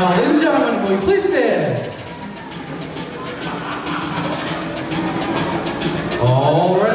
Now, ladies and gentlemen, will you please stand? All right.